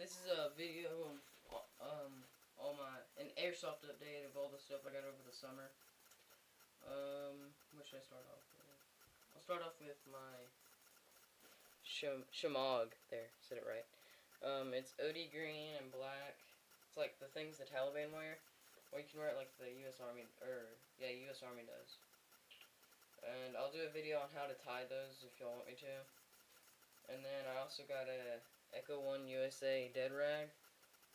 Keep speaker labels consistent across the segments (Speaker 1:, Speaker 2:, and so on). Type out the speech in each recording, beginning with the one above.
Speaker 1: This is a video of um all my an airsoft update of all the stuff I got over the summer. Um, what should I start off with? I'll start off with my Shim Shemagh. There, said it right. Um, it's OD green and black. It's like the things the Taliban wear, or you can wear it like the U.S. Army, or yeah, U.S. Army does. And I'll do a video on how to tie those if y'all want me to. And then I also got a Echo One USA dead rag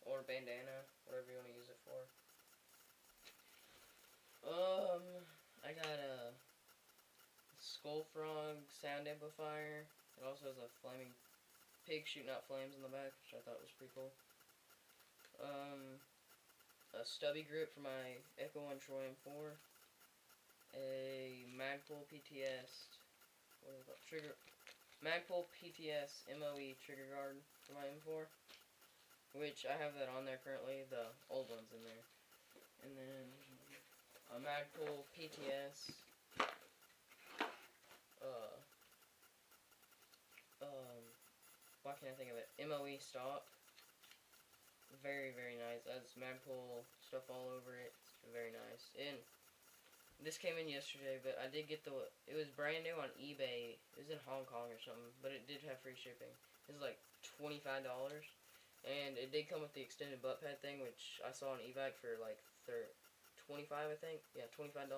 Speaker 1: or bandana, whatever you want to use it for. Um, I got a Skull Frog sound amplifier. It also has a flaming pig shooting out flames in the back, which I thought was pretty cool. Um, a stubby grip for my Echo One Troy M4. A Magpul PTS. What is that? Trigger Magpul PTS MOE trigger guard for my M4, which I have that on there currently, the old one's in there. And then a Magpul PTS, uh, um, why can't I think of it? MOE stock. Very, very nice. Has Magpul stuff all over it. It's very nice. And this came in yesterday, but I did get the, it was brand new on eBay. It was in Hong Kong or something, but it did have free shipping. It was like $25. And it did come with the extended butt pad thing, which I saw on eBay for like 25 I think. Yeah, $25.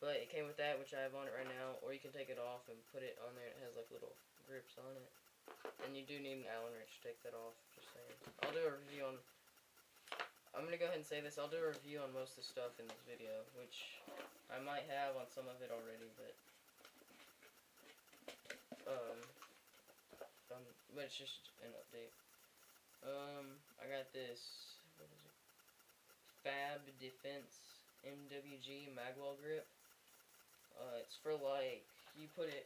Speaker 1: But it came with that, which I have on it right now. Or you can take it off and put it on there. It has like little grips on it. And you do need an Allen wrench to take that off, just saying. I'll do a review on I'm to go ahead and say this. I'll do a review on most of the stuff in this video, which I might have on some of it already, but... Um, um, but it's just an update. Um, I got this, what is it? Fab Defense MWG Magwell grip. Uh, it's for like, you put it,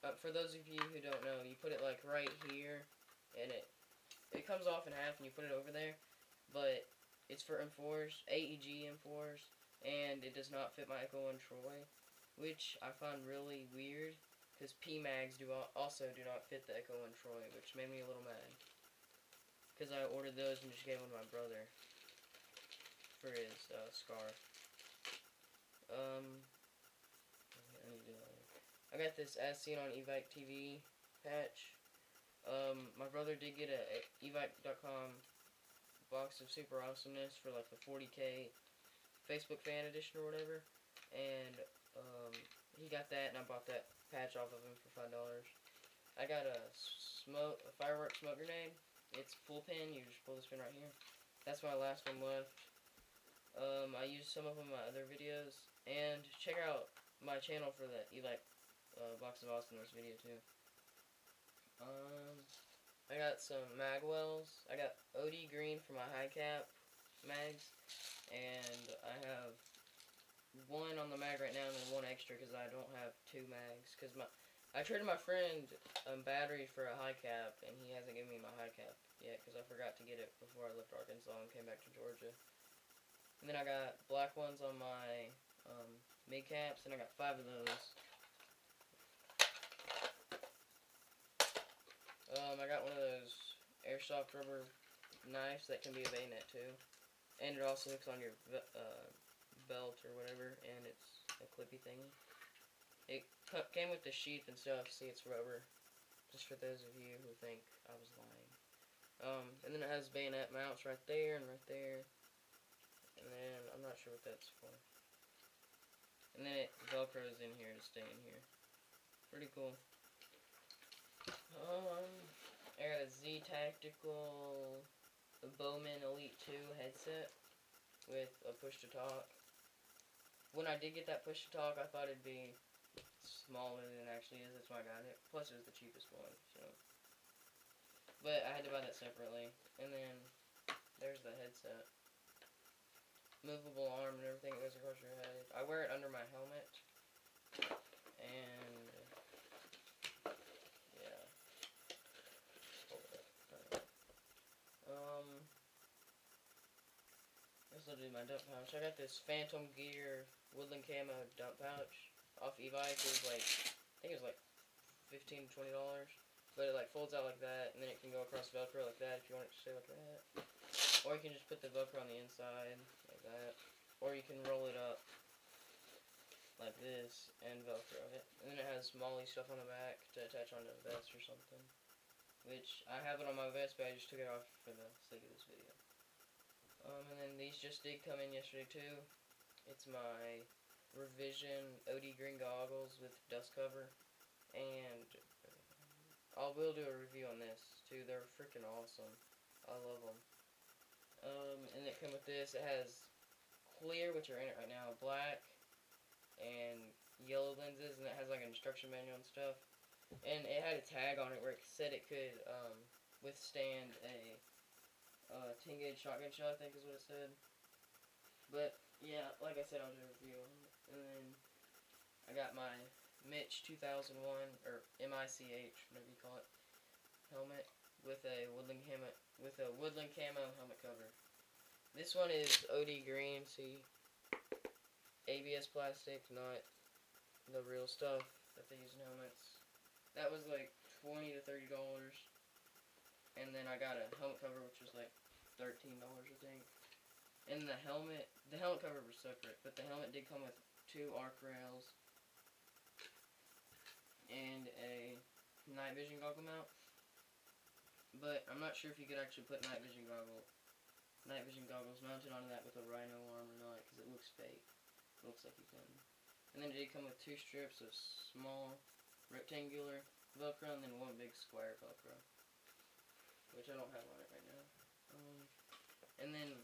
Speaker 1: uh, for those of you who don't know, you put it like right here, and it, it comes off in half and you put it over there but it's for M4s, AEG M4s, and it does not fit my Echo One Troy, which I find really weird, because PMags do also do not fit the Echo One Troy, which made me a little mad, because I ordered those and just gave them to my brother for his uh, scar. Um, I got this as seen on Evike TV patch. Um, my brother did get a, a box of Super Awesomeness for like the 40k Facebook fan edition or whatever. And um, he got that, and I bought that patch off of him for five dollars. I got a smoke, a fireworks smoke grenade. It's full pin. You just pull this pin right here. That's my last one left. Um, I used some of them in my other videos, and check out my channel for the Eli uh, box of awesomeness video too. Um. I got some magwells. I got OD green for my high cap mags. And I have one on the mag right now and then one extra because I don't have two mags. Because my I traded my friend um, battery for a high cap and he hasn't given me my high cap yet because I forgot to get it before I left Arkansas and came back to Georgia. And then I got black ones on my um, mid caps and I got five of those. Um, I got one of those airsoft rubber knives that can be a bayonet too. And it also hooks on your uh, belt or whatever, and it's a clippy thingy. It came with the sheath and stuff, see it's rubber. Just for those of you who think I was lying. Um, and then it has bayonet mounts right there and right there. And then, I'm not sure what that's for. And then it velcros in here to stay in here. Pretty cool. Um, I got a Z Tactical Bowman Elite 2 headset with a push to talk. When I did get that push to talk, I thought it'd be smaller than it actually is. That's why I got it. Plus, it was the cheapest one, so. But I had to buy that separately. And then there's the headset. Movable arm and everything that goes across your head. I wear it under my helmet. And Um, do my dump pouch. I got this Phantom Gear Woodland Camo dump pouch off eBay. It was like, I think it was like $15, $20. But it like folds out like that, and then it can go across Velcro like that if you want it to stay like that. Or you can just put the Velcro on the inside, like that. Or you can roll it up like this and Velcro it. And then it has MOLLE stuff on the back to attach onto the vest or something. Which, I have it on my vest, but I just took it off for the sake of this video. Um, and then these just did come in yesterday too. It's my revision OD green goggles with dust cover. And I will do a review on this too. They're freaking awesome. I love them. Um, and it came with this. It has clear, which are in it right now, black, and yellow lenses, and it has like an instruction manual and stuff. And it had a tag on it where it said it could um, withstand a uh, 10 gauge shotgun shell, I think is what it said. But yeah, like I said, I'll do a review. And then I got my Mitch 2001 or MICH, whatever you call it, helmet with a woodland helmet with a woodland camo helmet cover. This one is OD green, see ABS plastic, not the real stuff that they use in helmets. That was like twenty to thirty dollars. I got a helmet cover which was like thirteen dollars I think. And the helmet the helmet cover was separate, but the helmet did come with two arc rails and a night vision goggle mount. But I'm not sure if you could actually put night vision goggle night vision goggles mounted onto that with a rhino arm or not because it looks fake. It Looks like you can. And then it did come with two strips of small rectangular Velcro and then one big square Velcro. Which I don't have on it right now. Um, and then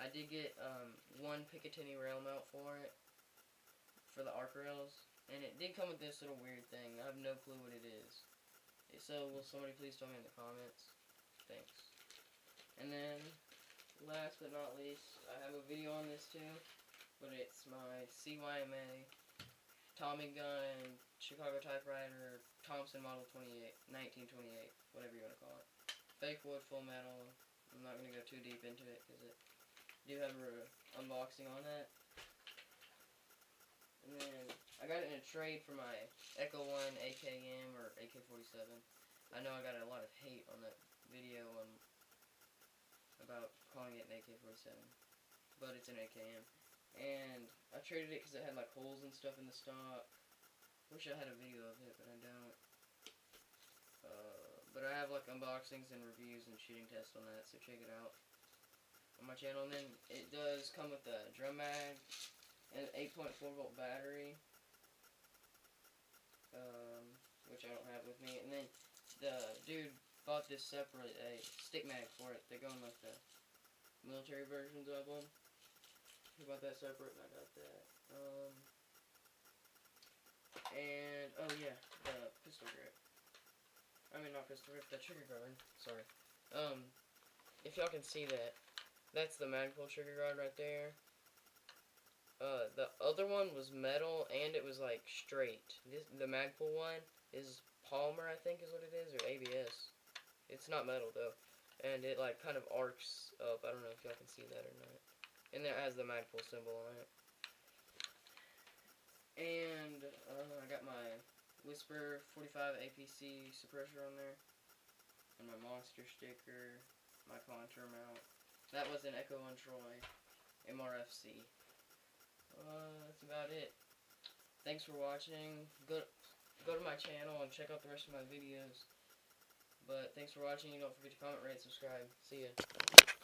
Speaker 1: I did get um, one Picatinny rail mount for it. For the arc rails. And it did come with this little weird thing. I have no clue what it is. So will somebody please tell me in the comments? Thanks. And then, last but not least, I have a video on this too but it's my CYMA Tommy gun Chicago typewriter Thompson Model 28, 1928, whatever you want to call it. Fake wood, full metal. I'm not going to go too deep into it because it do have an unboxing on that. And then I got it in a trade for my Echo 1 AKM or AK-47. I know I got a lot of hate on that video on about calling it an AK-47, but it's an AKM. And I traded it because it had like holes and stuff in the stock. Wish I had a video of it, but I don't. Uh, but I have like unboxings and reviews and shooting tests on that, so check it out on my channel. And then it does come with a drum mag and an 8.4 volt battery, um, which I don't have with me. And then the dude bought this separate a stick mag for it. They're going like the military versions of them. He bought that separate, and I got that. Um, and, oh yeah, the pistol grip. I mean, not grip, the trigger guard. Sorry. Um, if y'all can see that, that's the Magpul trigger guard right there. Uh, the other one was metal, and it was, like, straight. This, the Magpul one is polymer, I think is what it is, or ABS. It's not metal, though. And it, like, kind of arcs up. I don't know if y'all can see that or not. And it has the Magpul symbol on it. And uh, I got my Whisper 45 APC suppressor on there. And my monster sticker, my contour mount. That was an Echo 1 Troy MRFC. Uh, that's about it. Thanks for watching. Go, go to my channel and check out the rest of my videos. But thanks for watching. Don't forget to comment, rate, subscribe. See ya.